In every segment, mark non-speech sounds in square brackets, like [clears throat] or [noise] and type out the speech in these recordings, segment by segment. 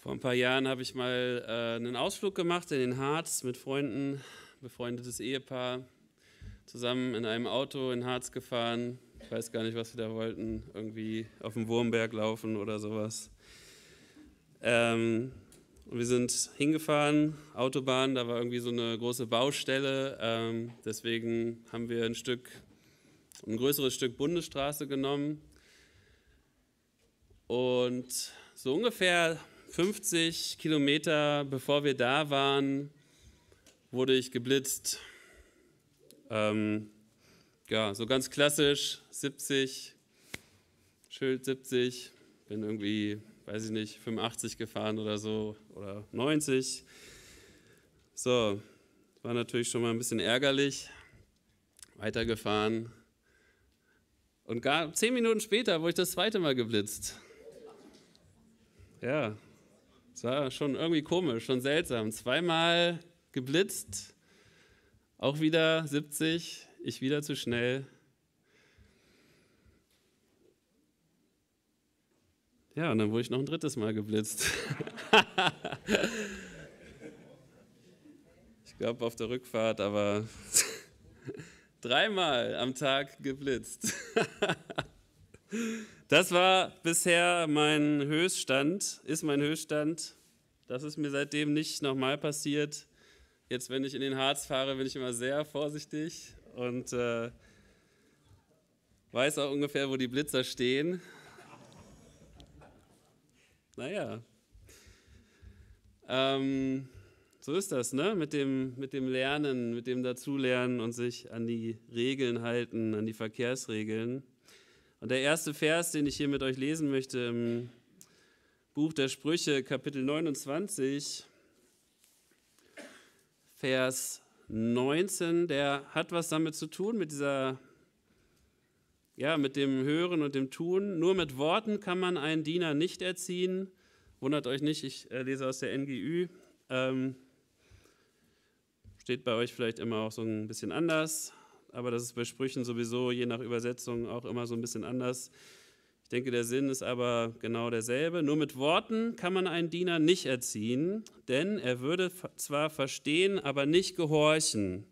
Vor ein paar Jahren habe ich mal äh, einen Ausflug gemacht in den Harz mit Freunden, befreundetes Ehepaar, zusammen in einem Auto in Harz gefahren. Ich weiß gar nicht, was wir da wollten, irgendwie auf dem Wurmberg laufen oder sowas. Ähm, und wir sind hingefahren, Autobahn, da war irgendwie so eine große Baustelle. Ähm, deswegen haben wir ein Stück, ein größeres Stück Bundesstraße genommen. Und so ungefähr 50 Kilometer bevor wir da waren, wurde ich geblitzt. Ähm, ja, so ganz klassisch, 70, Schild 70, bin irgendwie, weiß ich nicht, 85 gefahren oder so oder 90. So, war natürlich schon mal ein bisschen ärgerlich. Weitergefahren. Und gar zehn Minuten später wurde ich das zweite Mal geblitzt. Ja, es war schon irgendwie komisch, schon seltsam. Zweimal geblitzt, auch wieder 70, ich wieder zu schnell. Ja, und dann wurde ich noch ein drittes Mal geblitzt. [laughs] ich glaube auf der Rückfahrt, aber [laughs] dreimal am Tag geblitzt. [laughs] Das war bisher mein Höchststand, ist mein Höchststand. Das ist mir seitdem nicht nochmal passiert. Jetzt, wenn ich in den Harz fahre, bin ich immer sehr vorsichtig und äh, weiß auch ungefähr, wo die Blitzer stehen. Naja. Ähm, so ist das, ne? Mit dem, mit dem Lernen, mit dem Dazulernen und sich an die Regeln halten, an die Verkehrsregeln. Und der erste Vers, den ich hier mit euch lesen möchte, im Buch der Sprüche, Kapitel 29, Vers 19, der hat was damit zu tun, mit dieser, ja, mit dem Hören und dem Tun. Nur mit Worten kann man einen Diener nicht erziehen. Wundert euch nicht, ich äh, lese aus der NGÜ. Ähm, steht bei euch vielleicht immer auch so ein bisschen anders aber das ist bei Sprüchen sowieso je nach Übersetzung auch immer so ein bisschen anders. Ich denke, der Sinn ist aber genau derselbe. Nur mit Worten kann man einen Diener nicht erziehen, denn er würde zwar verstehen, aber nicht gehorchen.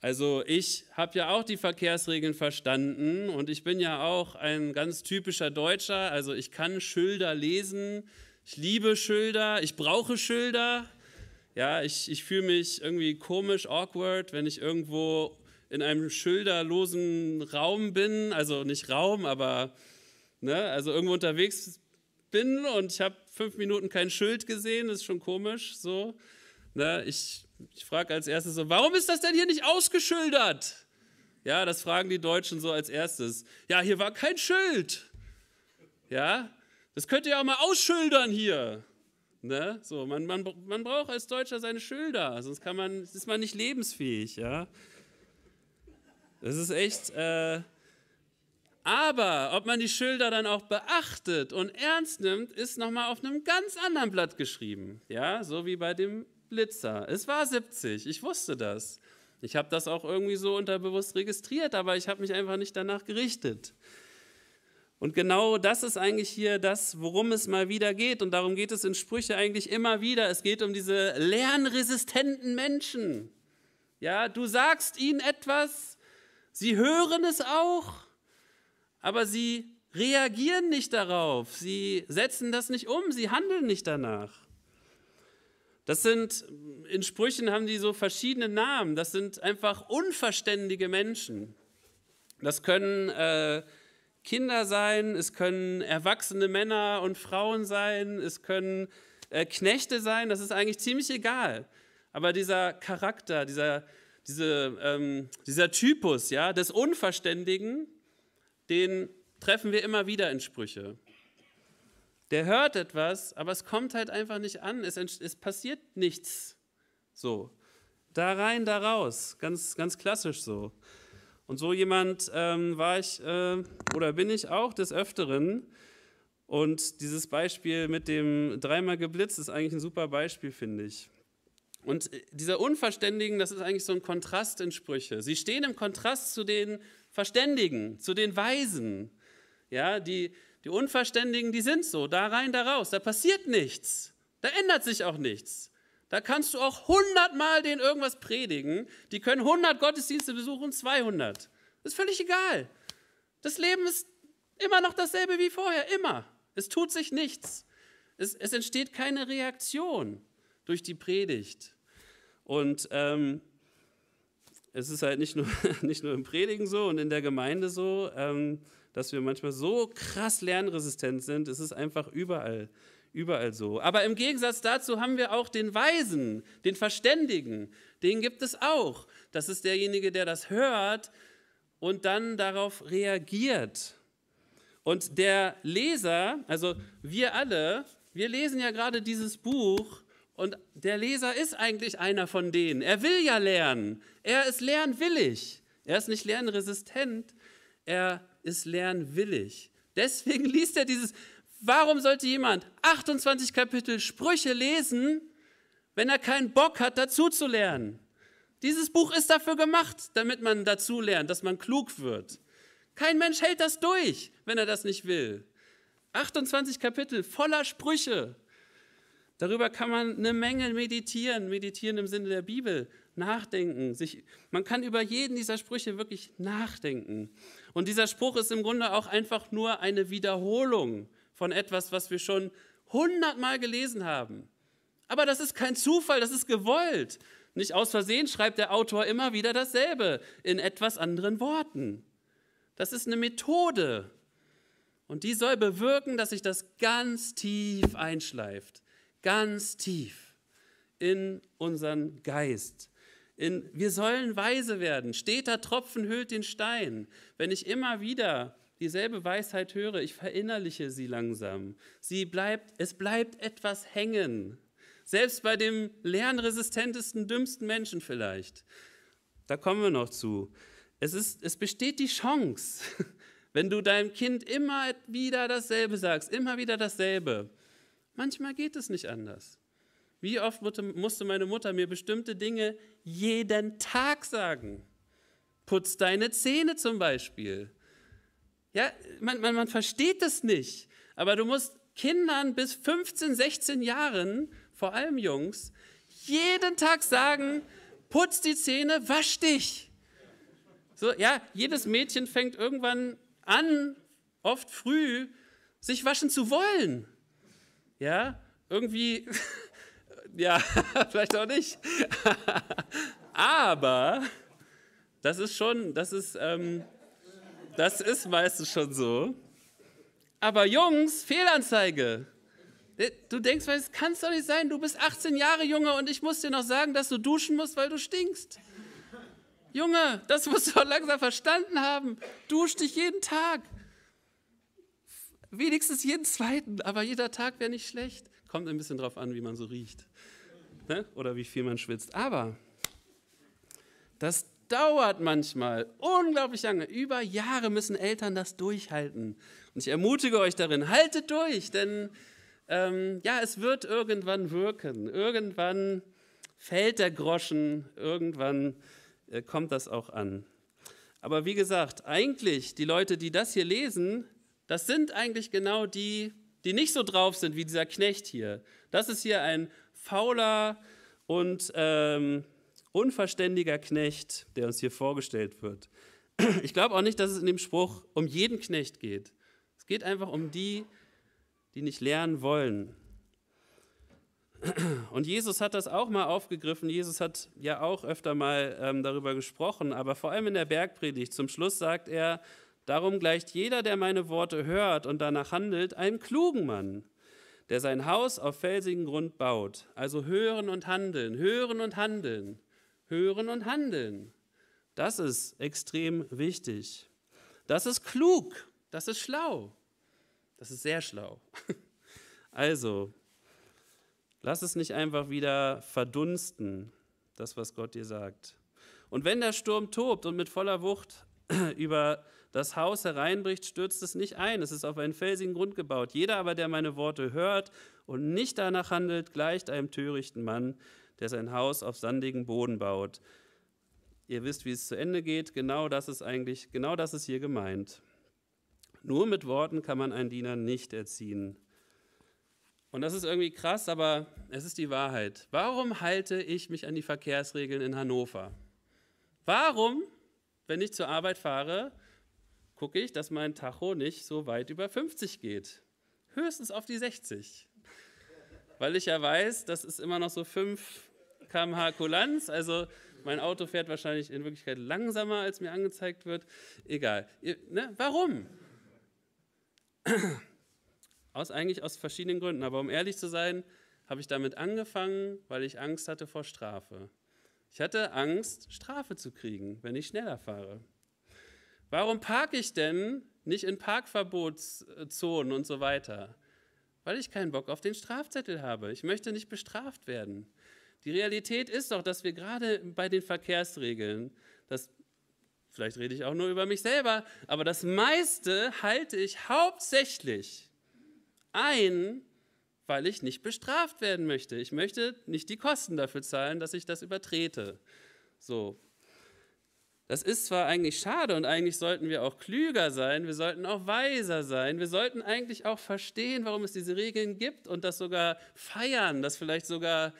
Also ich habe ja auch die Verkehrsregeln verstanden und ich bin ja auch ein ganz typischer Deutscher. Also ich kann Schilder lesen, ich liebe Schilder, ich brauche Schilder. Ja, ich, ich fühle mich irgendwie komisch, awkward, wenn ich irgendwo in einem schilderlosen Raum bin, also nicht Raum, aber ne, also irgendwo unterwegs bin und ich habe fünf Minuten kein Schild gesehen, ist schon komisch. So, ne, ich, ich frage als erstes so, warum ist das denn hier nicht ausgeschildert? Ja, das fragen die Deutschen so als erstes. Ja, hier war kein Schild. Ja, das könnt ihr auch mal ausschildern hier. Ne? So, man, man, man braucht als Deutscher seine Schilder, sonst kann man, ist man nicht lebensfähig. Ja? Das ist echt. Äh, aber ob man die Schilder dann auch beachtet und ernst nimmt, ist nochmal auf einem ganz anderen Blatt geschrieben. Ja, so wie bei dem Blitzer. Es war 70, ich wusste das. Ich habe das auch irgendwie so unterbewusst registriert, aber ich habe mich einfach nicht danach gerichtet. Und genau das ist eigentlich hier das, worum es mal wieder geht. Und darum geht es in Sprüche eigentlich immer wieder. Es geht um diese lernresistenten Menschen. Ja, du sagst ihnen etwas, Sie hören es auch, aber sie reagieren nicht darauf. Sie setzen das nicht um, sie handeln nicht danach. Das sind, in Sprüchen haben die so verschiedene Namen. Das sind einfach unverständige Menschen. Das können äh, Kinder sein, es können erwachsene Männer und Frauen sein, es können äh, Knechte sein, das ist eigentlich ziemlich egal. Aber dieser Charakter, dieser, diese, ähm, dieser Typus ja, des Unverständigen, den treffen wir immer wieder in Sprüche. Der hört etwas, aber es kommt halt einfach nicht an. Es, es passiert nichts. So. Da rein, da raus. Ganz, ganz klassisch so. Und so jemand ähm, war ich äh, oder bin ich auch des Öfteren. Und dieses Beispiel mit dem dreimal geblitzt ist eigentlich ein super Beispiel, finde ich. Und äh, dieser Unverständigen, das ist eigentlich so ein Kontrast in Sprüche. Sie stehen im Kontrast zu den Verständigen, zu den Weisen. Ja, die, Die Unverständigen, die sind so, da rein, da raus, da passiert nichts. Da ändert sich auch nichts. Da kannst du auch hundertmal denen irgendwas predigen. Die können 100 Gottesdienste besuchen, 200. Das ist völlig egal. Das Leben ist immer noch dasselbe wie vorher, immer. Es tut sich nichts. Es, es entsteht keine Reaktion durch die Predigt. Und ähm, es ist halt nicht nur, [laughs] nicht nur im Predigen so und in der Gemeinde so, ähm, dass wir manchmal so krass lernresistent sind. Es ist einfach überall überall so. Aber im Gegensatz dazu haben wir auch den Weisen, den Verständigen. Den gibt es auch. Das ist derjenige, der das hört und dann darauf reagiert. Und der Leser, also wir alle, wir lesen ja gerade dieses Buch und der Leser ist eigentlich einer von denen. Er will ja lernen. Er ist lernwillig. Er ist nicht lernresistent, er ist lernwillig. Deswegen [laughs] liest er dieses Warum sollte jemand 28 Kapitel Sprüche lesen, wenn er keinen Bock hat, dazu zu lernen? Dieses Buch ist dafür gemacht, damit man dazu lernt, dass man klug wird. Kein Mensch hält das durch, wenn er das nicht will. 28 Kapitel voller Sprüche. Darüber kann man eine Menge meditieren, meditieren im Sinne der Bibel, nachdenken. Sich, man kann über jeden dieser Sprüche wirklich nachdenken. Und dieser Spruch ist im Grunde auch einfach nur eine Wiederholung von etwas, was wir schon hundertmal gelesen haben. Aber das ist kein Zufall, das ist gewollt. Nicht aus Versehen schreibt der Autor immer wieder dasselbe in etwas anderen Worten. Das ist eine Methode. Und die soll bewirken, dass sich das ganz tief einschleift. Ganz tief in unseren Geist. In, wir sollen weise werden. Steter Tropfen hüllt den Stein. Wenn ich immer wieder dieselbe Weisheit höre, ich verinnerliche sie langsam. Sie bleibt, es bleibt etwas hängen. Selbst bei dem lernresistentesten, dümmsten Menschen vielleicht. Da kommen wir noch zu. Es, ist, es besteht die Chance, [laughs] wenn du deinem Kind immer wieder dasselbe sagst, immer wieder dasselbe. Manchmal geht es nicht anders. Wie oft musste meine Mutter mir bestimmte Dinge jeden Tag sagen? Putz deine Zähne zum Beispiel. Ja, man, man, man versteht das nicht. Aber du musst Kindern bis 15, 16 Jahren, vor allem Jungs, jeden Tag sagen, putz die Zähne, wasch dich. So, ja, jedes Mädchen fängt irgendwann an, oft früh, sich waschen zu wollen. Ja, irgendwie, [laughs] ja, [laughs] vielleicht auch nicht. [laughs] Aber das ist schon, das ist, ähm, das ist meistens schon so. Aber Jungs, Fehlanzeige. Äh, du denkst, es kann doch nicht sein, du bist 18 Jahre Junge und ich muss dir noch sagen, dass du duschen musst, weil du stinkst. Junge, das musst du doch langsam verstanden haben. Dusch dich jeden Tag. Wenigstens jeden zweiten, aber jeder Tag wäre nicht schlecht. Kommt ein bisschen drauf an, wie man so riecht. Ne? Oder wie viel man schwitzt. Aber das dauert manchmal unglaublich lange. Über Jahre müssen Eltern das durchhalten. Und ich ermutige euch darin, haltet durch, denn ähm, ja, es wird irgendwann wirken. Irgendwann fällt der Groschen, irgendwann äh, kommt das auch an. Aber wie gesagt, eigentlich die Leute, die das hier lesen, das sind eigentlich genau die, die nicht so drauf sind wie dieser Knecht hier. Das ist hier ein fauler und ähm, unverständiger Knecht, der uns hier vorgestellt wird. Ich glaube auch nicht, dass es in dem Spruch um jeden Knecht geht. Es geht einfach um die, die nicht lernen wollen. Und Jesus hat das auch mal aufgegriffen. Jesus hat ja auch öfter mal ähm, darüber gesprochen, aber vor allem in der Bergpredigt. Zum Schluss sagt er, darum gleicht jeder, der meine Worte hört und danach handelt, einem klugen Mann, der sein Haus auf felsigen Grund baut. Also hören und handeln, hören und handeln. Hören und Handeln. Das ist extrem wichtig. Das ist klug. Das ist schlau. Das ist sehr schlau. [laughs] Also, lass es nicht einfach wieder verdunsten, das, was Gott dir sagt. Und wenn der Sturm tobt und mit voller Wucht [clears throat] über das Haus hereinbricht, stürzt es nicht ein. Es ist auf einen felsigen Grund gebaut. Jeder aber, der meine Worte hört und nicht danach handelt, gleicht einem törichten Mann, der sein Haus auf sandigen Boden baut. Ihr wisst, wie es zu Ende geht. Genau das ist eigentlich, genau das ist hier gemeint. Nur mit Worten kann man einen Diener nicht erziehen. Und das ist irgendwie krass, aber es ist die Wahrheit. Warum halte ich mich an die Verkehrsregeln in Hannover? Warum, wenn ich zur Arbeit fahre, gucke ich, dass mein Tacho nicht so weit über 50 geht? Höchstens auf die 60. Weil ich ja weiß, das ist immer noch so 5 km/h Kulanz, also mein Auto fährt wahrscheinlich in Wirklichkeit langsamer, als mir angezeigt wird. Egal. Ne? Warum? [clears throat] Aus, eigentlich aus verschiedenen Gründen. Aber um ehrlich zu sein, habe ich damit angefangen, weil ich Angst hatte vor Strafe. Ich hatte Angst, Strafe zu kriegen, wenn ich schneller fahre. Warum parke ich denn nicht in Parkverbotszonen und so weiter? Weil ich keinen Bock auf den Strafzettel habe. Ich möchte nicht bestraft werden. Die Realität ist doch, dass wir gerade bei den Verkehrsregeln, das, vielleicht rede ich auch nur über mich selber, aber das meiste halte ich hauptsächlich ein, weil ich nicht bestraft werden möchte. Ich möchte nicht die Kosten dafür zahlen, dass ich das übertrete. So. Das ist zwar eigentlich schade und eigentlich sollten wir auch klüger sein, wir sollten auch weiser sein, wir sollten eigentlich auch verstehen, warum es diese Regeln gibt und das sogar feiern, das vielleicht sogar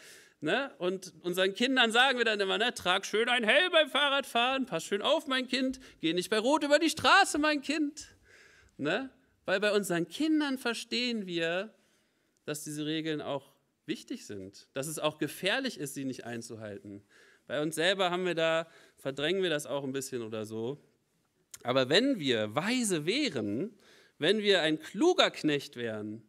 Ne? Und unseren Kindern sagen wir dann immer, ne, trag schön ein Helm beim Fahrradfahren, pass schön auf, mein Kind, geh nicht bei Rot über die Straße, mein Kind. Ne? Weil bei unseren Kindern verstehen wir, dass diese Regeln auch wichtig sind, dass es auch gefährlich ist, sie nicht einzuhalten. Bei uns selber haben wir da, verdrängen wir das auch ein bisschen oder so. Aber wenn wir weise wären, wenn wir ein kluger Knecht wären,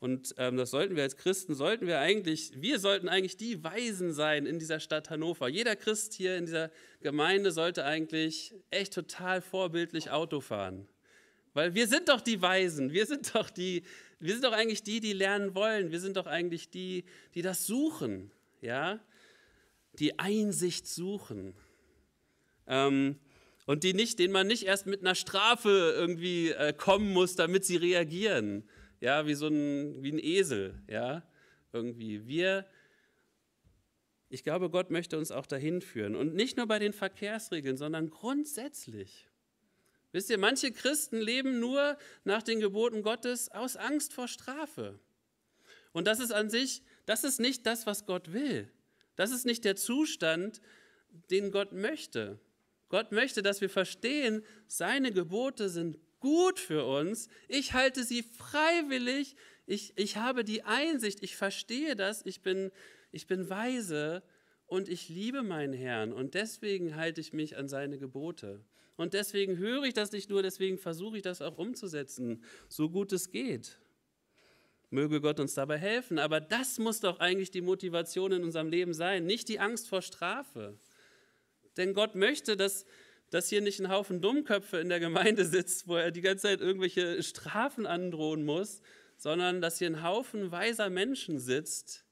und ähm, das sollten wir als Christen, sollten wir eigentlich, wir sollten eigentlich die Weisen sein in dieser Stadt Hannover. Jeder Christ hier in dieser Gemeinde sollte eigentlich echt total vorbildlich Auto fahren. Weil wir sind doch die Weisen, wir sind doch die, wir sind doch eigentlich die, die lernen wollen, wir sind doch eigentlich die, die das suchen, ja, die Einsicht suchen. Ähm, und die nicht, denen man nicht erst mit einer Strafe irgendwie äh, kommen muss, damit sie reagieren ja, wie so ein, wie ein Esel, ja, irgendwie. Wir, ich glaube, Gott möchte uns auch dahin führen. Und nicht nur bei den Verkehrsregeln, sondern grundsätzlich. Wisst ihr, manche Christen leben nur nach den Geboten Gottes aus Angst vor Strafe. Und das ist an sich, das ist nicht das, was Gott will. Das ist nicht der Zustand, den Gott möchte. Gott möchte, dass wir verstehen, seine Gebote sind gut für uns. Ich halte sie freiwillig. Ich, ich habe die Einsicht, ich verstehe das, ich bin, ich bin weise und ich liebe meinen Herrn und deswegen halte ich mich an seine Gebote. Und deswegen höre ich das nicht nur, deswegen versuche ich das auch umzusetzen, so gut es geht. Möge Gott uns dabei helfen. Aber das muss doch eigentlich die Motivation in unserem Leben sein, nicht die Angst vor Strafe. Denn Gott möchte, dass, dass hier nicht ein Haufen Dummköpfe in der Gemeinde sitzt, wo er die ganze Zeit irgendwelche Strafen androhen muss, sondern dass hier ein Haufen weiser Menschen sitzt,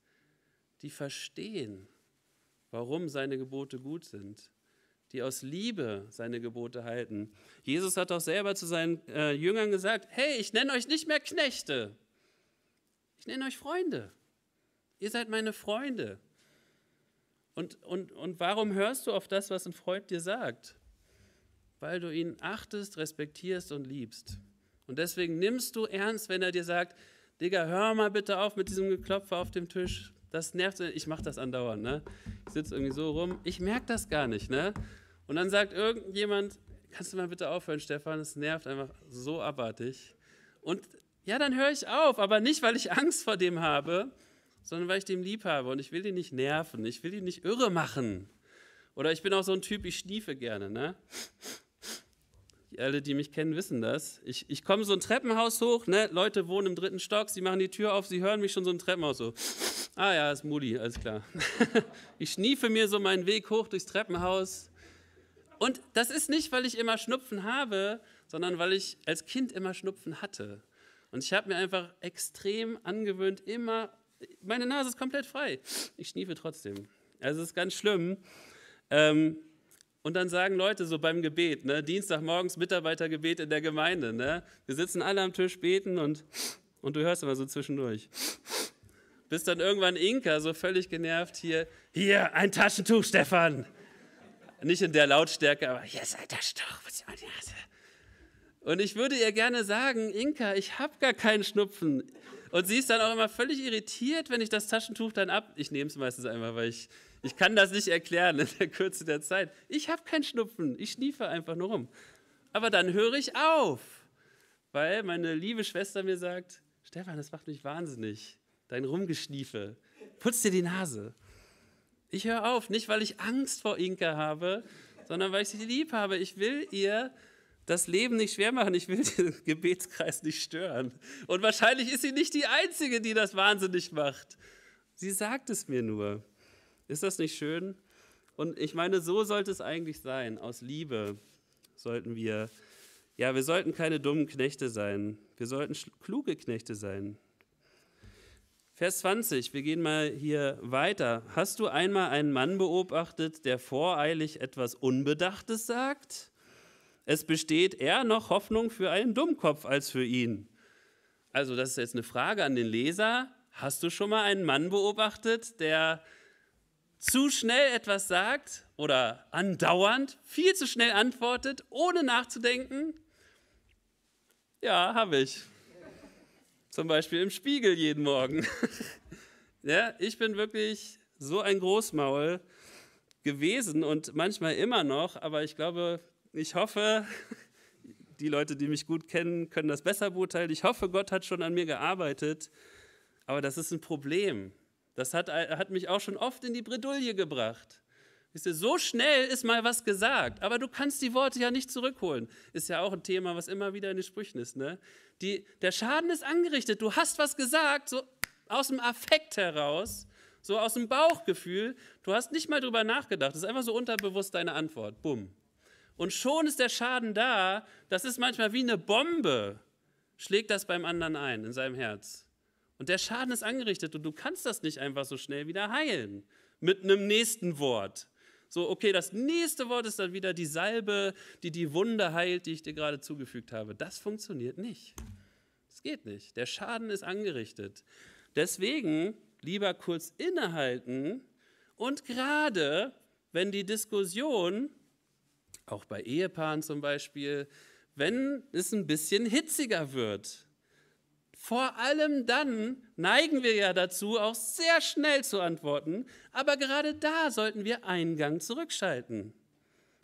die verstehen, warum seine Gebote gut sind, die aus Liebe seine Gebote halten. Jesus hat auch selber zu seinen äh, Jüngern gesagt, hey, ich nenne euch nicht mehr Knechte, ich nenne euch Freunde. Ihr seid meine Freunde. Und, und, und warum hörst du auf das, was ein Freund dir sagt? weil du ihn achtest, respektierst und liebst. Und deswegen nimmst du ernst, wenn er dir sagt, Digga, hör mal bitte auf mit diesem Geklopfer auf dem Tisch. Das nervt. Ich mache das andauernd. Ne? Ich sitze irgendwie so rum. Ich merke das gar nicht. Ne? Und dann sagt irgendjemand, kannst du mal bitte aufhören, Stefan? Das nervt einfach so abartig. Und ja, dann höre ich auf. Aber nicht, weil ich Angst vor dem habe, sondern weil ich dem lieb habe. Und ich will ihn nicht nerven. Ich will ihn nicht irre machen. Oder ich bin auch so ein Typ, ich schniefe gerne. Ne? alle, die mich kennen, wissen das. Ich, ich komme so ein Treppenhaus hoch, ne? Leute wohnen im dritten Stock, sie machen die Tür auf, sie hören mich schon so ein Treppenhaus so. Ah ja, ist Moody, alles klar. [laughs] ich schniefe mir so meinen Weg hoch durchs Treppenhaus. Und das ist nicht, weil ich immer Schnupfen habe, sondern weil ich als Kind immer Schnupfen hatte. Und ich habe mir einfach extrem angewöhnt, immer, meine Nase ist komplett frei. Ich schniefe trotzdem. Also es ist ganz schlimm. Ähm, und dann sagen Leute so beim Gebet, ne, Dienstagmorgens Mitarbeitergebet in der Gemeinde, ne, wir sitzen alle am Tisch beten und, und du hörst immer so zwischendurch. Bis dann irgendwann Inka so völlig genervt hier, hier, ein Taschentuch, Stefan. Nicht in der Lautstärke, aber hier ist ein Taschentuch. Und ich würde ihr gerne sagen, Inka, ich habe gar keinen Schnupfen. Und sie ist dann auch immer völlig irritiert, wenn ich das Taschentuch dann ab. Ich nehme es meistens einfach, weil ich, ich kann das nicht erklären in der Kürze der Zeit. Ich habe keinen Schnupfen, ich schniefe einfach nur rum. Aber dann höre ich auf, weil meine liebe Schwester mir sagt, Stefan, das macht mich wahnsinnig, dein Rumgeschniefe. Putz dir die Nase. Ich höre auf, nicht weil ich Angst vor Inka habe, sondern weil ich sie lieb habe. Ich will ihr das Leben nicht schwer machen. Ich will den [laughs] Gebetskreis nicht stören. Und wahrscheinlich ist sie nicht die Einzige, die das wahnsinnig macht. Sie sagt es mir nur. Ist das nicht schön? Und ich meine, so sollte es eigentlich sein. Aus Liebe sollten wir, ja, wir sollten keine dummen Knechte sein. Wir sollten kluge Knechte sein. Vers 20, wir gehen mal hier weiter. Hast du einmal einen Mann beobachtet, der voreilig etwas Unbedachtes sagt? Es besteht eher noch Hoffnung für einen Dummkopf als für ihn. Also das ist jetzt eine Frage an den Leser. Hast du schon mal einen Mann beobachtet, der zu schnell etwas sagt oder andauernd viel zu schnell antwortet, ohne nachzudenken? Ja, habe ich. Zum Beispiel im Spiegel jeden Morgen. [laughs] ja, ich bin wirklich so ein Großmaul gewesen und manchmal immer noch, aber ich glaube, ich hoffe, [laughs] die Leute, die mich gut kennen, können das besser beurteilen. Ich hoffe, Gott hat schon an mir gearbeitet, aber das ist ein Problem. Das hat, hat mich auch schon oft in die Bredouille gebracht. so schnell ist mal was gesagt, aber du kannst die Worte ja nicht zurückholen. Ist ja auch ein Thema, was immer wieder in den Sprüchen ist. Ne? Die, der Schaden ist angerichtet. Du hast was gesagt, so aus dem Affekt heraus, so aus dem Bauchgefühl. Du hast nicht mal drüber nachgedacht. Das ist einfach so unterbewusst deine Antwort. Bumm. Und schon ist der Schaden da. Das ist manchmal wie eine Bombe. Schlägt das beim anderen ein, in seinem Herz. Und der Schaden ist angerichtet und du kannst das nicht einfach so schnell wieder heilen. Mit einem nächsten Wort. So, okay, das nächste Wort ist dann wieder die Salbe, die die Wunde heilt, die ich dir gerade zugefügt habe. Das funktioniert nicht. Das geht nicht. Der Schaden ist angerichtet. Deswegen lieber kurz innehalten und gerade wenn die Diskussion, auch bei Ehepaaren zum Beispiel, wenn es ein bisschen hitziger wird, vor allem dann neigen wir ja dazu, auch sehr schnell zu antworten, aber gerade da sollten wir einen Gang zurückschalten.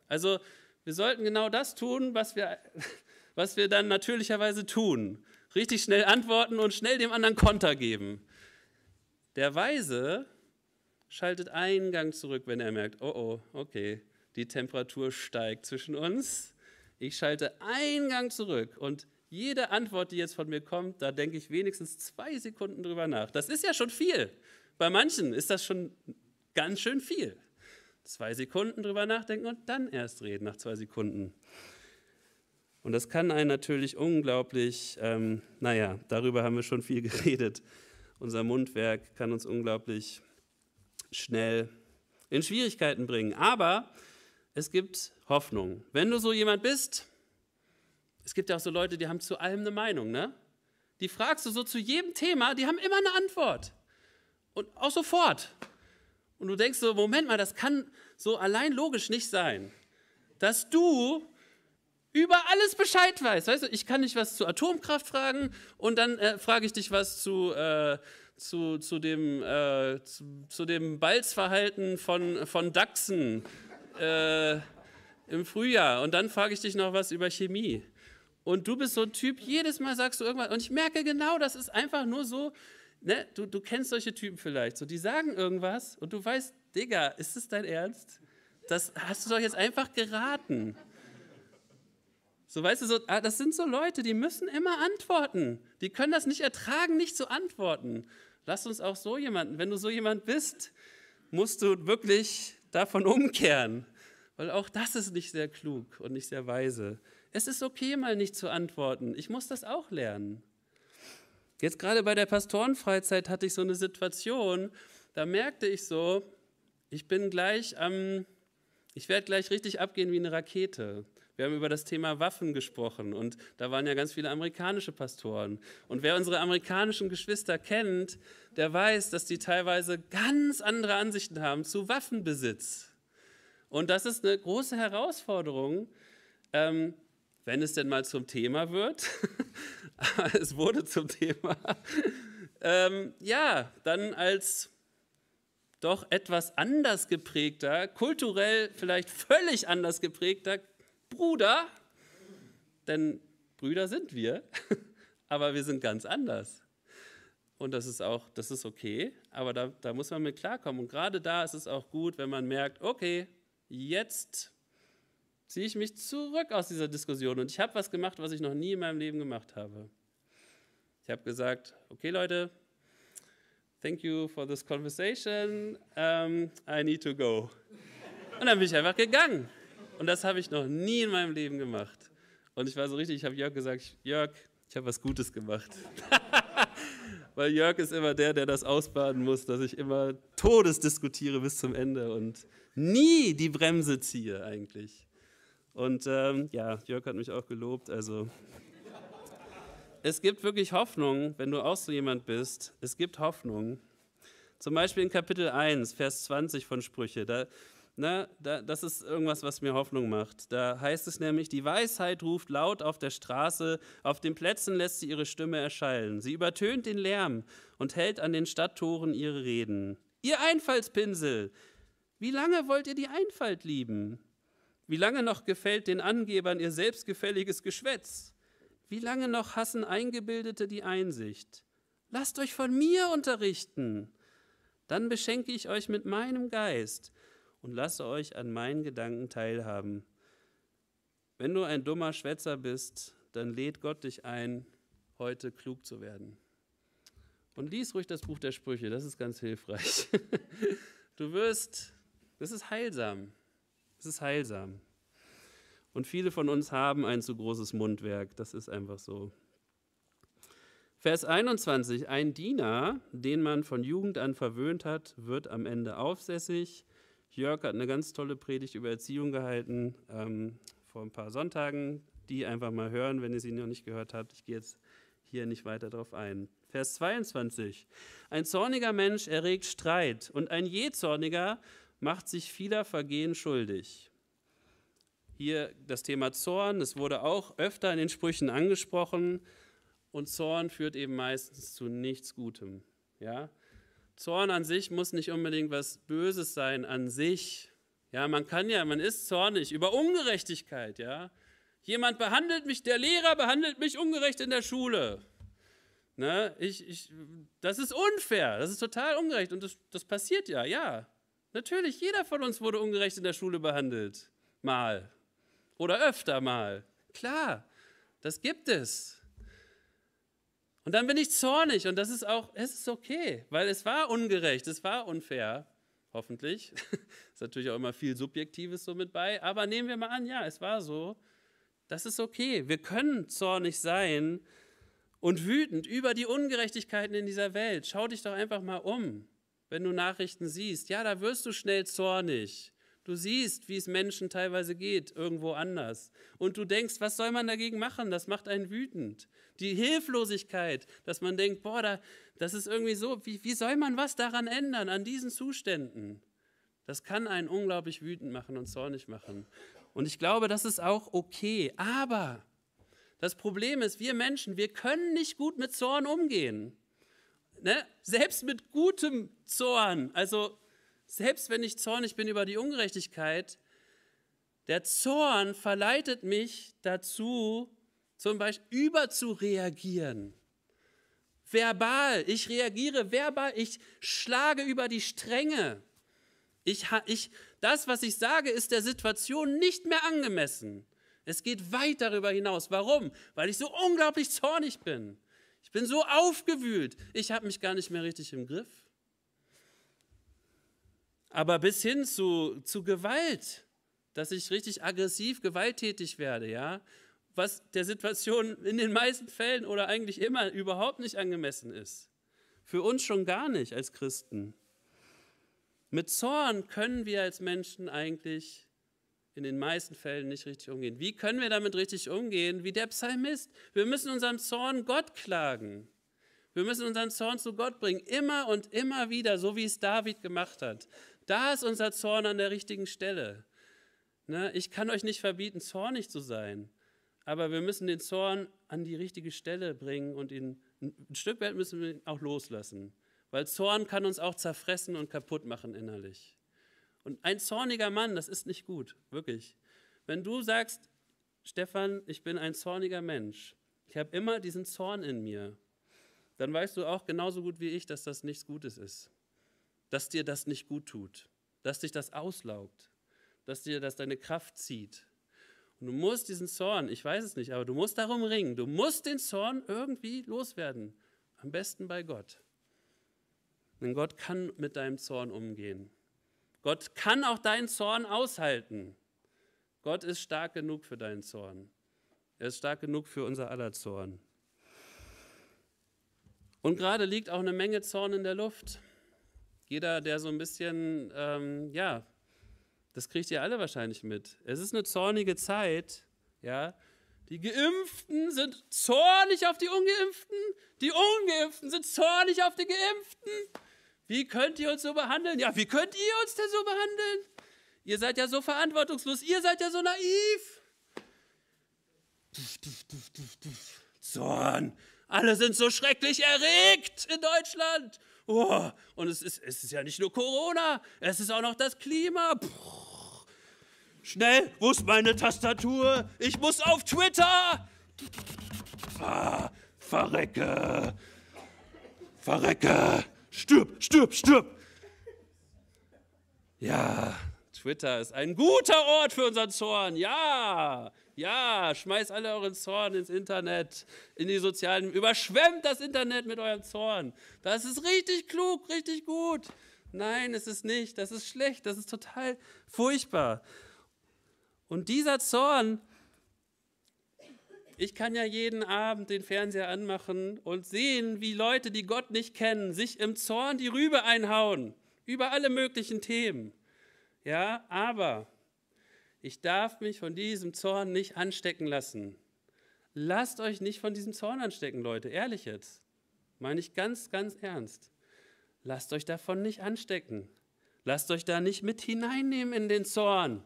Also wir sollten genau das tun, was wir, [laughs] was wir dann natürlicherweise tun. Richtig schnell antworten und schnell dem anderen Konter geben. Der Weise schaltet einen Gang zurück, wenn er merkt, oh oh, okay, die Temperatur steigt zwischen uns. Ich schalte einen Gang zurück und jede Antwort, die jetzt von mir kommt, da denke ich wenigstens zwei Sekunden drüber nach. Das ist ja schon viel. Bei manchen ist das schon ganz schön viel. Zwei Sekunden drüber nachdenken und dann erst reden nach zwei Sekunden. Und das kann einen natürlich unglaublich, ähm, naja, darüber haben wir schon viel [laughs] geredet. Unser Mundwerk kann uns unglaublich schnell in Schwierigkeiten bringen. Aber es gibt Hoffnung. Wenn du so jemand bist, es gibt ja auch so Leute, die haben zu allem eine Meinung, ne? Die fragst du so zu jedem Thema, die haben immer eine Antwort. Und auch sofort. Und du denkst so, Moment mal, das kann so allein logisch nicht sein, dass du über alles Bescheid weißt. Weißt du, ich kann dich was zu Atomkraft fragen und dann äh, frage ich dich was zu, äh, zu, zu, dem, äh, zu, zu, dem Balzverhalten von, von Dachsen äh, im Frühjahr und dann frage ich dich noch was über Chemie. Und du bist so ein Typ, jedes Mal sagst du irgendwas. Und ich merke genau, das ist einfach nur so, ne, du, du kennst solche Typen vielleicht. So, die sagen irgendwas und du weißt, Digga, ist das dein Ernst? Das hast du doch jetzt einfach geraten. So, weißt du, so, ah, das sind so Leute, die müssen immer antworten. Die können das nicht ertragen, nicht zu antworten. Lass uns auch so jemanden, wenn du so jemand bist, musst du wirklich davon umkehren. Weil auch das ist nicht sehr klug und nicht sehr weise. Es ist okay, mal nicht zu antworten. Ich muss das auch lernen. Jetzt gerade bei der Pastorenfreizeit hatte ich so eine Situation, da merkte ich so, ich bin gleich am, ich werde gleich richtig abgehen wie eine Rakete. Wir haben über das Thema Waffen gesprochen und da waren ja ganz viele amerikanische Pastoren. Und wer unsere amerikanischen Geschwister kennt, der weiß, dass die teilweise ganz andere Ansichten haben zu Waffenbesitz. Und das ist eine große Herausforderung, ähm, wenn es denn mal zum Thema wird, [laughs] es wurde zum Thema, ähm, ja, dann als doch etwas anders geprägter, kulturell vielleicht völlig anders geprägter Bruder, denn Brüder sind wir, [laughs] aber wir sind ganz anders. Und das ist auch, das ist okay, aber da, da muss man mit klarkommen. Und gerade da ist es auch gut, wenn man merkt, okay, jetzt ziehe ich mich zurück aus dieser Diskussion und ich habe was gemacht, was ich noch nie in meinem Leben gemacht habe. Ich habe gesagt, okay Leute, thank you for this conversation, um, I need to go. Und dann bin ich einfach gegangen. Und das habe ich noch nie in meinem Leben gemacht. Und ich war so richtig, ich habe Jörg gesagt, Jörg, ich habe was Gutes gemacht. [laughs] Weil Jörg ist immer der, der das ausbaden muss, dass ich immer Todesdiskutiere bis zum Ende und nie die Bremse ziehe eigentlich. Und ähm, ja, Jörg hat mich auch gelobt. Also es gibt wirklich Hoffnung, wenn du auch so jemand bist. Es gibt Hoffnung. Zum Beispiel in Kapitel 1, Vers 20 von Sprüche. Da, na, da, das ist irgendwas, was mir Hoffnung macht. Da heißt es nämlich, die Weisheit ruft laut auf der Straße, auf den Plätzen lässt sie ihre Stimme erschallen. Sie übertönt den Lärm und hält an den Stadttoren ihre Reden. Ihr Einfallspinsel, wie lange wollt ihr die Einfalt lieben? Wie lange noch gefällt den Angebern ihr selbstgefälliges Geschwätz? Wie lange noch hassen Eingebildete die Einsicht? Lasst euch von mir unterrichten. Dann beschenke ich euch mit meinem Geist und lasse euch an meinen Gedanken teilhaben. Wenn du ein dummer Schwätzer bist, dann lädt Gott dich ein, heute klug zu werden. Und lies ruhig das Buch der Sprüche, das ist ganz hilfreich. [laughs] Du wirst, das ist heilsam. Es ist heilsam. Und viele von uns haben ein zu großes Mundwerk. Das ist einfach so. Vers 21. Ein Diener, den man von Jugend an verwöhnt hat, wird am Ende aufsässig. Jörg hat eine ganz tolle Predigt über Erziehung gehalten ähm, vor ein paar Sonntagen. Die einfach mal hören, wenn ihr sie noch nicht gehört habt. Ich gehe jetzt hier nicht weiter darauf ein. Vers 22. Ein zorniger Mensch erregt Streit und ein jähzorniger macht sich vieler Vergehen schuldig. Hier das Thema Zorn, es wurde auch öfter in den Sprüchen angesprochen und Zorn führt eben meistens zu nichts Gutem. Ja? Zorn an sich muss nicht unbedingt was Böses sein an sich. Ja, man kann ja, man ist zornig über Ungerechtigkeit, ja. Jemand behandelt mich, der Lehrer behandelt mich ungerecht in der Schule. Ne, ich, ich, das ist unfair, das ist total ungerecht und das, das passiert ja, ja. Natürlich, jeder von uns wurde ungerecht in der Schule behandelt. Mal. Oder öfter mal. Klar, das gibt es. Und dann bin ich zornig und das ist auch, es ist okay, weil es war ungerecht, es war unfair, hoffentlich. [laughs] ist natürlich auch immer viel Subjektives so mit bei, aber nehmen wir mal an, ja, es war so. Das ist okay. Wir können zornig sein und wütend über die Ungerechtigkeiten in dieser Welt. Schau dich doch einfach mal um wenn du Nachrichten siehst. Ja, da wirst du schnell zornig. Du siehst, wie es Menschen teilweise geht, irgendwo anders. Und du denkst, was soll man dagegen machen? Das macht einen wütend. Die Hilflosigkeit, dass man denkt, boah, da, das ist irgendwie so, wie, wie soll man was daran ändern, an diesen Zuständen? Das kann einen unglaublich wütend machen und zornig machen. Und ich glaube, das ist auch okay. Aber das Problem ist, wir Menschen, wir können nicht gut mit Zorn umgehen ne, selbst mit gutem Zorn, also selbst wenn ich zornig bin über die Ungerechtigkeit, der Zorn verleitet mich dazu, zum Beispiel überzureagieren. Verbal, ich reagiere verbal, ich schlage über die Stränge. Ich, ich, das, was ich sage, ist der Situation nicht mehr angemessen. Es geht weit darüber hinaus. Warum? Weil ich so unglaublich zornig bin. Ich bin so aufgewühlt. Ich habe mich gar nicht mehr richtig im Griff. Aber bis hin zu, zu Gewalt, dass ich richtig aggressiv, gewalttätig werde, ja, was der Situation in den meisten Fällen oder eigentlich immer überhaupt nicht angemessen ist. Für uns schon gar nicht als Christen. Mit Zorn können wir als Menschen eigentlich in den meisten Fällen nicht richtig umgehen. Wie können wir damit richtig umgehen? Wie der Psalmist. Wir müssen unseren Zorn Gott klagen. Wir müssen unseren Zorn zu Gott bringen, immer und immer wieder, so wie es David gemacht hat. Da ist unser Zorn an der richtigen Stelle. Ne? Ich kann euch nicht verbieten, zornig zu sein. aber wir müssen den Zorn an die richtige Stelle bringen und ihn ein Stück weit müssen wir ihn auch loslassen. Weil Zorn kann uns auch zerfressen und kaputt machen innerlich. Und ein zorniger Mann, das ist nicht gut, wirklich. Wenn du sagst, Stefan, ich bin ein zorniger Mensch, ich habe immer diesen Zorn in mir, dann weißt du auch genauso gut wie ich, dass das nichts Gutes ist. Dass dir das nicht gut tut, dass dich das auslaugt, dass dir das deine Kraft zieht. Und du musst diesen Zorn, ich weiß es nicht, aber du musst darum ringen. Du musst den Zorn irgendwie loswerden. Am besten bei Gott. Denn Gott kann mit deinem Zorn umgehen. Gott kann auch deinen Zorn aushalten. Gott ist stark genug für deinen Zorn. Er ist stark genug für unser aller Zorn. Und gerade liegt auch eine Menge Zorn in der Luft. Jeder, der so ein bisschen, ähm, ja, das kriegt ihr alle wahrscheinlich mit. Es ist eine zornige Zeit, ja. Die Geimpften sind zornig auf die Ungeimpften, die Ungeimpften sind zornig auf die Geimpften. Wie könnt ihr uns so behandeln? Ja, wie könnt ihr uns denn so behandeln? Ihr seid ja so verantwortungslos, ihr seid ja so naiv. Zorn. Alle sind so schrecklich erregt in Deutschland. Oh, und es ist, es ist ja nicht nur Corona, es ist auch noch das Klima. Puh. Schnell, wo ist meine Tastatur? Ich muss auf Twitter. Ah, verrecke. Verrecke. Stirb, stirb, stirb. Ja, Twitter ist ein guter Ort für unseren Zorn. Ja, ja, schmeißt alle euren Zorn ins Internet, in die sozialen, überschwemmt das Internet mit eurem Zorn. Das ist richtig klug, richtig gut. Nein, es ist nicht. Das ist schlecht. Das ist total furchtbar. Und dieser Zorn, ich kann ja jeden Abend den Fernseher anmachen und sehen, wie Leute, die Gott nicht kennen, sich im Zorn die Rübe einhauen über alle möglichen Themen. Ja, aber ich darf mich von diesem Zorn nicht anstecken lassen. Lasst euch nicht von diesem Zorn anstecken, Leute, ehrlich jetzt. Meine ich ganz, ganz ernst. Lasst euch davon nicht anstecken. Lasst euch da nicht mit hineinnehmen in den Zorn.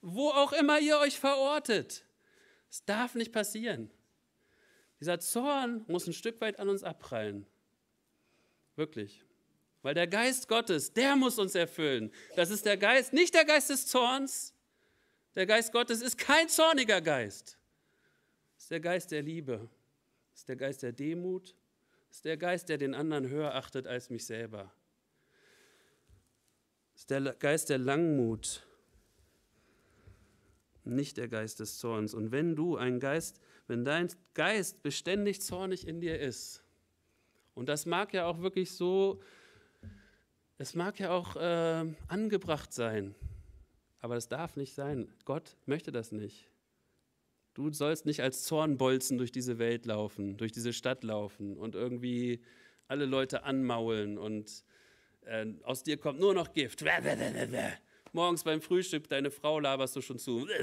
Wo auch immer ihr euch verortet. Es darf nicht passieren. Dieser Zorn muss ein Stück weit an uns abprallen. Wirklich. Weil der Geist Gottes, der muss uns erfüllen. Das ist der Geist, nicht der Geist des Zorns. Der Geist Gottes ist kein zorniger Geist. Es ist der Geist der Liebe. Es ist der Geist der Demut. Es ist der Geist, der den anderen höher achtet als mich selber. Es ist der Geist der Langmut nicht der Geist des Zorns. Und wenn du ein Geist, wenn dein Geist beständig zornig in dir ist, und das mag ja auch wirklich so, es mag ja auch äh, angebracht sein, aber das darf nicht sein. Gott möchte das nicht. Du sollst nicht als Zornbolzen durch diese Welt laufen, durch diese Stadt laufen und irgendwie alle Leute anmaulen und äh, aus dir kommt nur noch Gift morgens beim Frühstück, deine Frau laberst du schon zu. [laughs]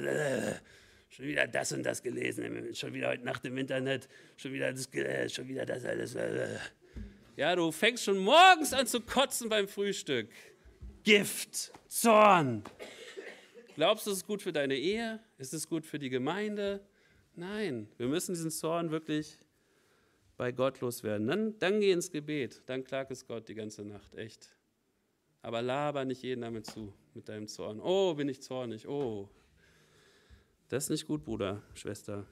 Schon wieder das und das gelesen, schon wieder heute Nacht im Internet, schon wieder das, schon wieder das alles. Ja, du fängst schon morgens an zu kotzen beim Frühstück. Gift, Zorn. Glaubst du, es ist gut für deine Ehe? Ist es gut für die Gemeinde? Nein, wir müssen diesen Zorn wirklich bei Gott loswerden. Dann, dann geh ins Gebet, dann klag es Gott die ganze Nacht, echt. Aber laber nicht jeden damit zu mit deinem Zorn. Oh, bin ich zornig. Oh. Das ist nicht gut, Bruder, Schwester.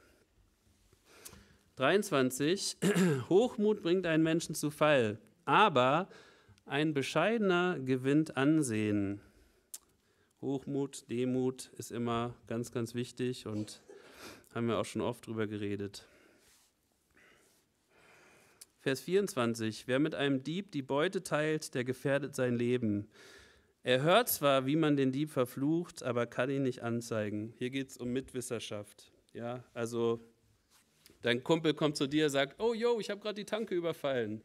23. [clears throat] Hochmut bringt einen Menschen zu Fall, aber ein bescheidener gewinnt Ansehen. Hochmut, Demut ist immer ganz, ganz wichtig und haben wir auch schon oft drüber geredet. Vers 24. Wer mit einem Dieb die Beute teilt, der gefährdet sein Leben. Er hört zwar, wie man den Dieb verflucht, aber kann ihn nicht anzeigen. Hier geht es um Mitwisserschaft. Ja, also dein Kumpel kommt zu dir sagt, oh yo, ich habe gerade die Tanke überfallen.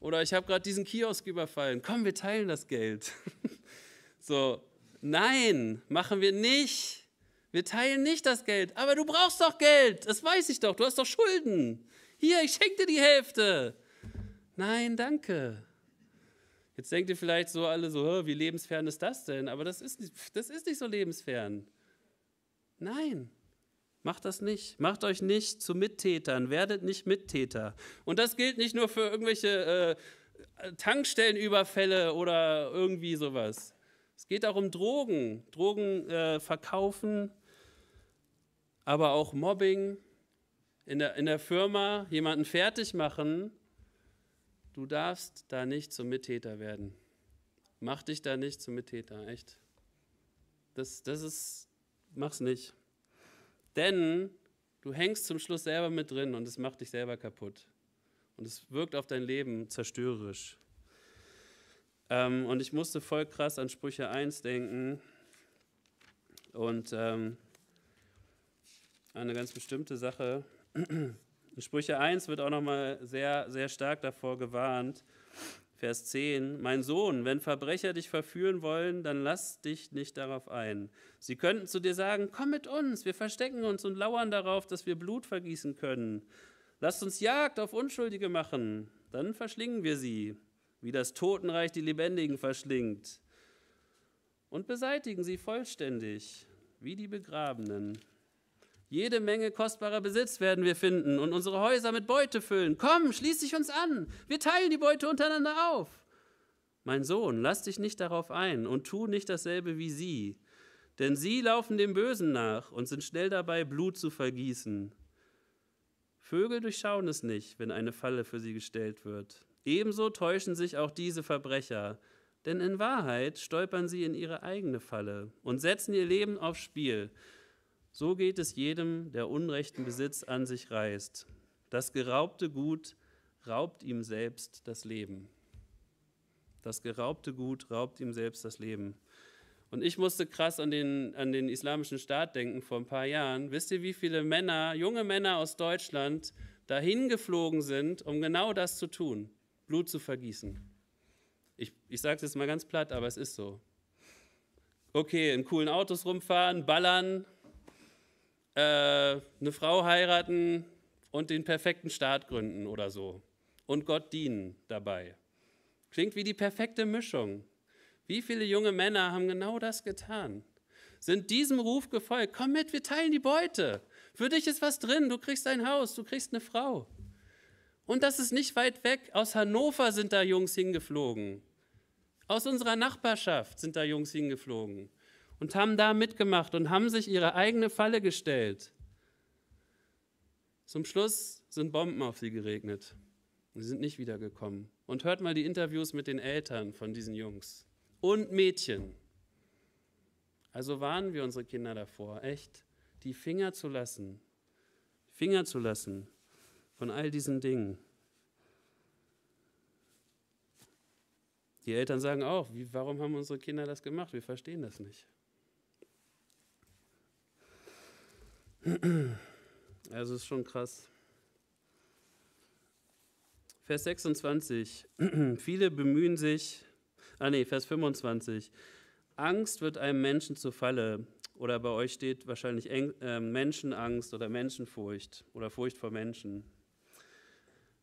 Oder ich habe gerade diesen Kiosk überfallen. Komm, wir teilen das Geld. [laughs] so, nein, machen wir nicht. Wir teilen nicht das Geld. Aber du brauchst doch Geld. Das weiß ich doch. Du hast doch Schulden. Hier, ich schenke dir die Hälfte. Nein, danke. Jetzt denkt ihr vielleicht so alle so, wie lebensfern ist das denn? Aber das ist, nicht, das ist nicht so lebensfern. Nein, Macht das nicht. Macht euch nicht zu Mittätern. Werdet nicht Mittäter. Und das gilt nicht nur für irgendwelche äh, Tankstellenüberfälle oder irgendwie sowas. Es geht auch um Drogen. Drogen äh, verkaufen, aber auch Mobbing in der, in der Firma, jemanden fertig machen. Du darfst da nicht zum Mittäter werden. Mach dich da nicht zum Mittäter, echt. Das, das ist, mach's nicht. Denn du hängst zum Schluss selber mit drin und es macht dich selber kaputt. Und es wirkt auf dein Leben zerstörerisch. Ähm, und ich musste voll krass an Sprüche 1 denken und ähm, eine ganz bestimmte Sache. In Sprüche 1 wird auch nochmal sehr, sehr stark davor gewarnt, Vers 10, mein Sohn, wenn Verbrecher dich verführen wollen, dann lass dich nicht darauf ein. Sie könnten zu dir sagen, komm mit uns, wir verstecken uns und lauern darauf, dass wir Blut vergießen können. Lasst uns Jagd auf Unschuldige machen, dann verschlingen wir sie, wie das Totenreich die Lebendigen verschlingt. Und beseitigen sie vollständig, wie die Begrabenen. Jede Menge kostbarer Besitz werden wir finden und unsere Häuser mit Beute füllen. Komm, schließ dich uns an. Wir teilen die Beute untereinander auf. Mein Sohn, lass dich nicht darauf ein und tu nicht dasselbe wie sie. Denn sie laufen dem Bösen nach und sind schnell dabei, Blut zu vergießen. Vögel durchschauen es nicht, wenn eine Falle für sie gestellt wird. Ebenso täuschen sich auch diese Verbrecher, denn in Wahrheit stolpern sie in ihre eigene Falle und setzen ihr Leben aufs Spiel. So geht es jedem, der unrechten Besitz an sich reißt. Das geraubte Gut raubt ihm selbst das Leben. Das geraubte Gut raubt ihm selbst das Leben. Und ich musste krass an den, an den islamischen Staat denken vor ein paar Jahren. Wisst ihr, wie viele Männer, junge Männer aus Deutschland dahin geflogen sind, um genau das zu tun, Blut zu vergießen? Ich, ich sage es jetzt mal ganz platt, aber es ist so. Okay, in coolen Autos rumfahren, ballern, äh, eine Frau heiraten und den perfekten Staat gründen oder so. Und Gott dienen dabei. Klingt wie die perfekte Mischung. Wie viele junge Männer haben genau das getan? Sind diesem Ruf gefolgt? Komm mit, wir teilen die Beute. Für dich ist was drin. Du kriegst ein Haus, du kriegst eine Frau. Und das ist nicht weit weg. Aus Hannover sind da Jungs hingeflogen. Aus unserer Nachbarschaft sind da Jungs hingeflogen und haben da mitgemacht und haben sich ihre eigene Falle gestellt. Zum Schluss sind Bomben auf sie geregnet. Sie sind nicht wiedergekommen. Und hört mal die Interviews mit den Eltern von diesen Jungs und Mädchen. Also warnen wir unsere Kinder davor, echt, die Finger zu lassen. Finger zu lassen von all diesen Dingen. Die Eltern sagen auch, wie, warum haben unsere Kinder das gemacht? Wir verstehen das nicht. Also ist schon krass. Vers 26. [clears throat] Viele bemühen sich, ah nee, Vers 25. Angst wird einem Menschen zur Falle. Oder bei euch steht wahrscheinlich äh, Menschenangst oder Menschenfurcht oder Furcht vor Menschen.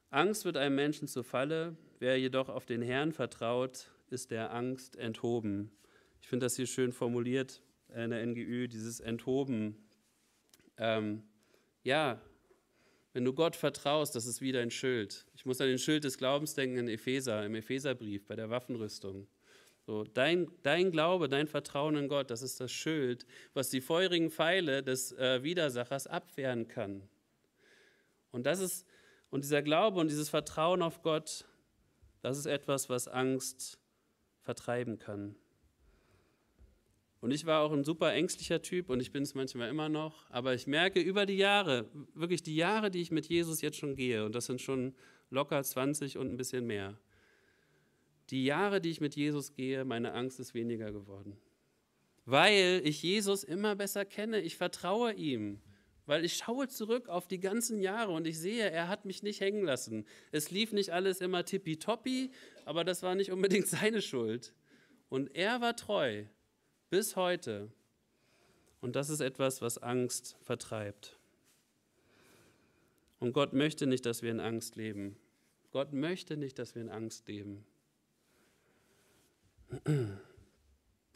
Angst wird einem Menschen zur Falle. Wer jedoch auf den Herrn vertraut, ist der Angst enthoben. Ich finde das hier schön formuliert in der NGÜ, dieses Enthoben ähm, ja, wenn du Gott vertraust, das ist wie dein Schild. Ich muss an den Schild des Glaubens denken in Epheser, im Epheserbrief, bei der Waffenrüstung. So, dein, dein Glaube, dein Vertrauen in Gott, das ist das Schild, was die feurigen Pfeile des äh, Widersachers abwehren kann. Und das ist, und dieser Glaube und dieses Vertrauen auf Gott, das ist etwas, was Angst vertreiben kann. Und ich war auch ein super ängstlicher Typ und ich bin es manchmal immer noch. Aber ich merke über die Jahre, wirklich die Jahre, die ich mit Jesus jetzt schon gehe, und das sind schon locker 20 und ein bisschen mehr, die Jahre, die ich mit Jesus gehe, meine Angst ist weniger geworden. Weil ich Jesus immer besser kenne. Ich vertraue ihm. Weil ich schaue zurück auf die ganzen Jahre und ich sehe, er hat mich nicht hängen lassen. Es lief nicht alles immer tippitoppi, aber das war nicht unbedingt [laughs] seine Schuld. Und er war treu. Bis heute. Und das ist etwas, was Angst vertreibt. Und Gott möchte nicht, dass wir in Angst leben. Gott möchte nicht, dass wir in Angst leben. [clears throat]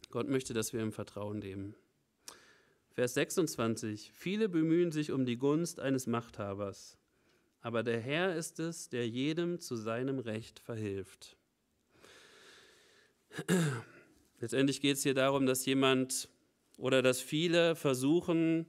Gott möchte, dass wir im Vertrauen leben. Vers 26. Viele bemühen sich um die Gunst eines Machthabers, aber der Herr ist es, der jedem zu seinem Recht verhilft. [clears throat] Letztendlich geht es hier darum, dass jemand oder dass viele versuchen,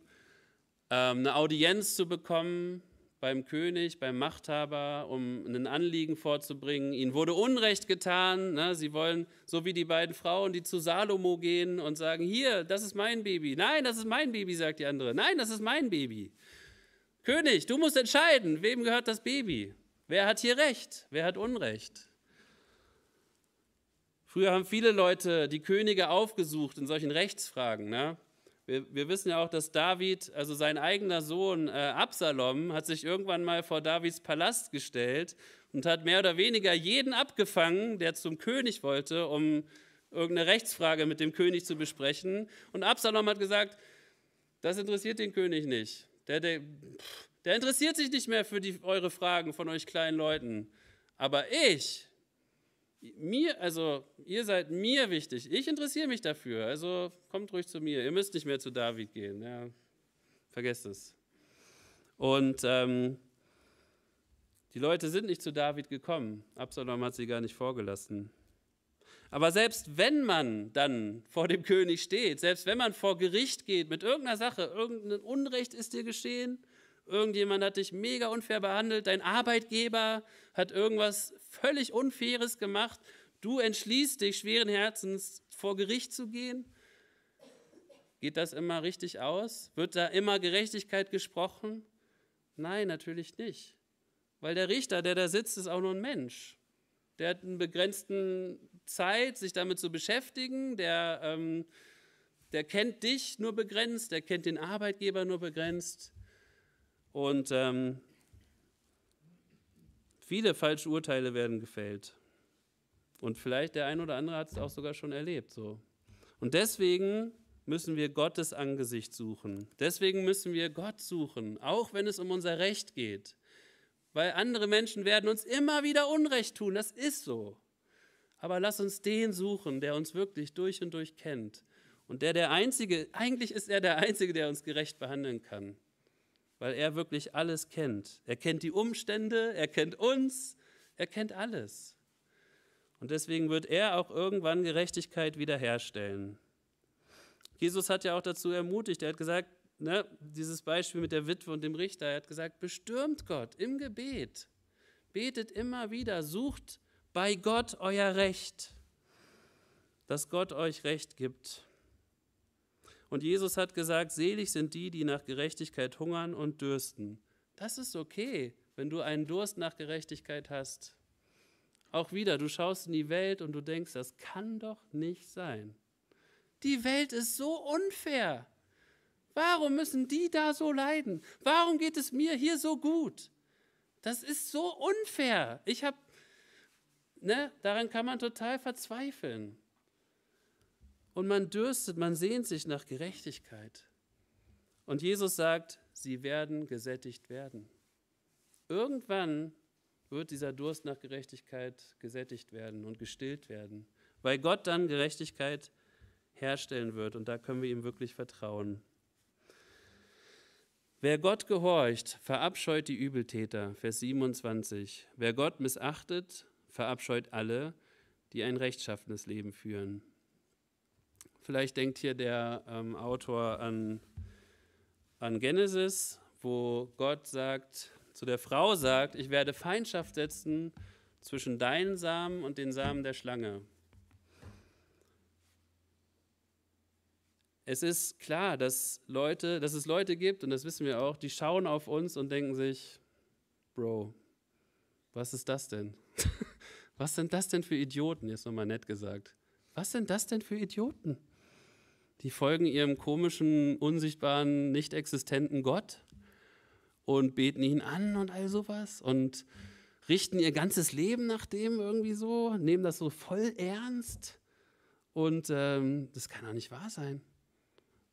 ähm, eine Audienz zu bekommen beim König, beim Machthaber, um ein Anliegen vorzubringen. Ihnen wurde Unrecht getan. Ne? Sie wollen, so wie die beiden Frauen, die zu Salomo gehen und sagen, hier, das ist mein Baby. Nein, das ist mein Baby, sagt die andere. Nein, das ist mein Baby. König, du musst entscheiden, wem gehört das Baby? Wer hat hier Recht? Wer hat Unrecht? Früher haben viele Leute die Könige aufgesucht in solchen Rechtsfragen. Ne? Wir, wir, wissen ja auch, dass David, also sein eigener Sohn äh, Absalom, hat sich irgendwann mal vor Davids Palast gestellt und hat mehr oder weniger jeden abgefangen, der zum König wollte, um irgendeine Rechtsfrage mit dem König zu besprechen. Und Absalom hat gesagt, das interessiert den König nicht. Der, der, der interessiert sich nicht mehr für die, eure Fragen von euch kleinen Leuten. Aber ich, mir, also ihr seid mir wichtig. Ich interessiere mich dafür. Also kommt ruhig zu mir. Ihr müsst nicht mehr zu David gehen. Ja, vergesst es. Und ähm, die Leute sind nicht zu David gekommen. Absalom hat sie gar nicht vorgelassen. Aber selbst wenn man dann vor dem König steht, selbst wenn man vor Gericht geht mit irgendeiner Sache, irgendein Unrecht ist dir geschehen, irgendjemand hat dich mega unfair behandelt, dein Arbeitgeber hat irgendwas völlig Unfaires gemacht, du entschließt dich schweren Herzens vor Gericht zu gehen, geht das immer richtig aus? Wird da immer Gerechtigkeit gesprochen? Nein, natürlich nicht. Weil der Richter, der da sitzt, ist auch nur ein Mensch. Der hat eine begrenzte Zeit, sich damit zu beschäftigen. Der, ähm, der kennt dich nur begrenzt, der kennt den Arbeitgeber nur begrenzt. Und ähm, viele falsche Urteile werden gefällt. Und vielleicht der ein oder andere hat es auch sogar schon erlebt. So. Und deswegen müssen wir Gottes Angesicht suchen. Deswegen müssen wir Gott suchen, auch wenn es um unser Recht geht. Weil andere Menschen werden uns immer wieder Unrecht tun, das ist so. Aber lass uns den suchen, der uns wirklich durch und durch kennt. Und der der Einzige, eigentlich ist er der Einzige, der uns gerecht behandeln kann weil er wirklich alles kennt. Er kennt die Umstände, er kennt uns, er kennt alles. Und deswegen wird er auch irgendwann Gerechtigkeit wiederherstellen. Jesus hat ja auch dazu ermutigt, er hat gesagt, ne, dieses Beispiel mit der Witwe und dem Richter, er hat gesagt, bestürmt Gott im Gebet, betet immer wieder, sucht bei Gott euer Recht, dass Gott euch Recht gibt. Und Jesus hat gesagt, selig sind die, die nach Gerechtigkeit hungern und dürsten. Das ist okay, wenn du einen Durst nach Gerechtigkeit hast. Auch wieder, du schaust in die Welt und du denkst, das kann doch nicht sein. Die Welt ist so unfair. Warum müssen die da so leiden? Warum geht es mir hier so gut? Das ist so unfair. Ich habe, ne, daran kann man total verzweifeln. Und man dürstet, man sehnt sich nach Gerechtigkeit. Und Jesus sagt, sie werden gesättigt werden. Irgendwann wird dieser Durst nach Gerechtigkeit gesättigt werden und gestillt werden, weil Gott dann Gerechtigkeit herstellen wird und da können wir ihm wirklich vertrauen. Wer Gott gehorcht, verabscheut die Übeltäter, Vers 27. Wer Gott missachtet, verabscheut alle, die ein rechtschaffenes Leben führen. Vielleicht denkt hier der ähm, Autor an, an Genesis, wo Gott sagt, zu der Frau sagt, ich werde Feindschaft setzen zwischen deinen Samen und den Samen der Schlange. Es ist klar, dass, Leute, dass es Leute gibt, und das wissen wir auch, die schauen auf uns und denken sich, Bro, was ist das denn? [laughs] was sind das denn für Idioten? Jetzt nochmal nett gesagt. Was sind das denn für Idioten? Die folgen ihrem komischen, unsichtbaren, nicht existenten Gott und beten ihn an und all sowas und richten ihr ganzes Leben nach dem irgendwie so, nehmen das so voll ernst. Und ähm, das kann doch nicht wahr sein.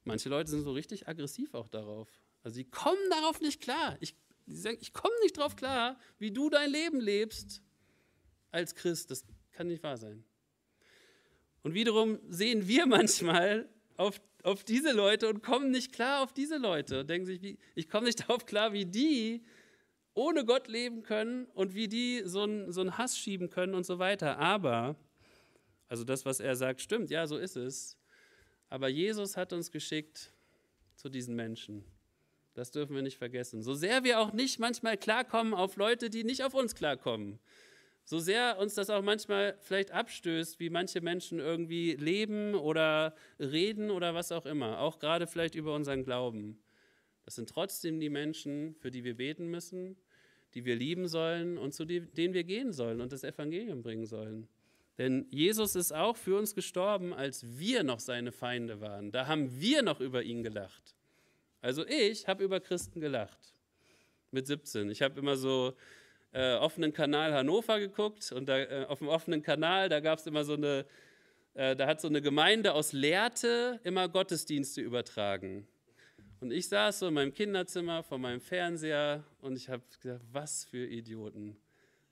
Manche Leute sind so richtig aggressiv auch darauf. Also sie kommen darauf nicht klar. Ich, ich komme nicht darauf klar, wie du dein Leben lebst als Christ. Das kann nicht wahr sein. Und wiederum sehen wir [laughs] manchmal auf, auf diese Leute und kommen nicht klar auf diese Leute und denken sich, wie, ich komme nicht [laughs] darauf klar, wie die ohne Gott leben können und wie die so einen so Hass schieben können und so weiter. Aber, also das, was er sagt, stimmt, ja, so ist es. Aber Jesus hat uns geschickt zu diesen Menschen. Das dürfen wir nicht vergessen. So sehr wir auch nicht manchmal klarkommen auf Leute, die nicht auf uns klarkommen. So sehr uns das auch manchmal vielleicht abstößt, wie manche Menschen irgendwie leben oder reden oder was auch immer. Auch gerade vielleicht über unseren Glauben. Das sind trotzdem die Menschen, für die wir beten müssen, die wir lieben sollen und zu denen wir gehen sollen und das Evangelium bringen sollen. Denn Jesus ist auch für uns gestorben, als wir noch seine Feinde waren. Da haben wir noch über ihn gelacht. Also ich habe über Christen gelacht mit 17. Ich habe immer so äh, offenen Kanal Hannover geguckt und da, äh, auf dem offenen Kanal, da gab es immer so eine, äh, da hat so eine Gemeinde aus Lehrte immer Gottesdienste übertragen. Und ich saß so in meinem Kinderzimmer vor meinem Fernseher und ich habe gesagt, was für Idioten.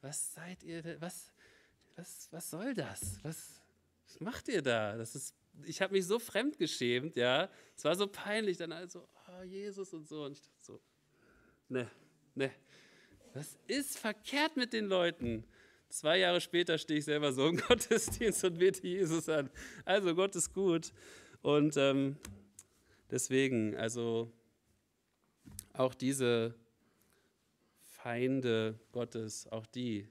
Was seid ihr? Was, was, was soll das? Was, was macht ihr da? Das ist, ich habe mich so fremdgeschämt, ja. Es war so peinlich, dann also, oh, Jesus und so. Und ich dachte so, ne, ne. Was ist verkehrt mit den Leuten? Zwei Jahre später stehe ich selber so im [laughs] Gottesdienst und bete Jesus an. Also Gott ist gut. Und ähm, Deswegen, also auch diese Feinde Gottes, auch die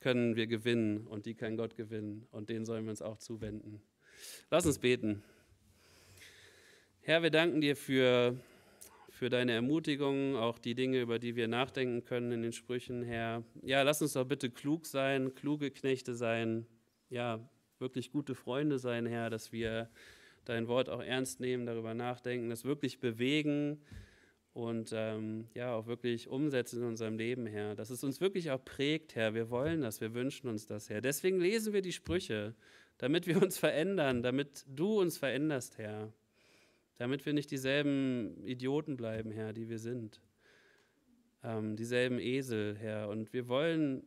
können wir gewinnen und die kann Gott gewinnen und denen sollen wir uns auch zuwenden. Lass uns beten. Herr, wir danken dir für, für deine Ermutigung, auch die Dinge, über die wir nachdenken können in den Sprüchen, Herr. Ja, lass uns doch bitte klug sein, kluge Knechte sein, ja, wirklich gute Freunde sein, Herr, dass wir dein Wort auch ernst nehmen, darüber nachdenken, das wirklich bewegen und ähm, ja auch wirklich umsetzen in unserem Leben, Herr. Dass es uns wirklich auch prägt, Herr. Wir wollen das, wir wünschen uns das, Herr. Deswegen lesen wir die Sprüche, damit wir uns verändern, damit du uns veränderst, Herr. Damit wir nicht dieselben Idioten bleiben, Herr, die wir sind. Ähm, dieselben Esel, Herr. Und wir wollen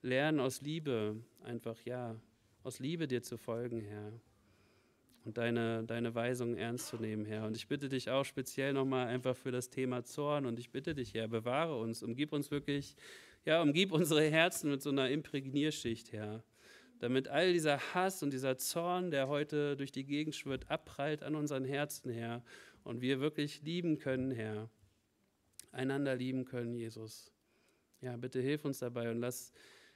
lernen aus Liebe, einfach ja, aus Liebe dir zu folgen, Herr und deine, deine Weisungen ernst zu nehmen, Herr. Und ich bitte dich auch speziell nochmal einfach für das Thema Zorn und ich bitte dich, Herr, bewahre uns, umgib uns wirklich, ja, umgib unsere Herzen mit so einer Imprägnierschicht, Herr. Damit all dieser Hass und dieser Zorn, der heute durch die Gegend schwirrt, abprallt an unseren Herzen, Herr. Und wir wirklich lieben können, Herr. Einander lieben können, Jesus. Ja, bitte hilf uns dabei und lass,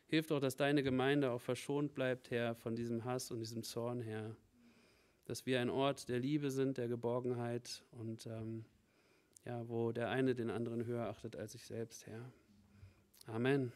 hilf doch, dass deine Gemeinde auch verschont bleibt, Herr, von diesem Hass und diesem Zorn, Herr dass wir ein Ort der Liebe sind, der Geborgenheit und ähm, ja, wo der eine den anderen höher achtet als sich selbst, Herr. Amen.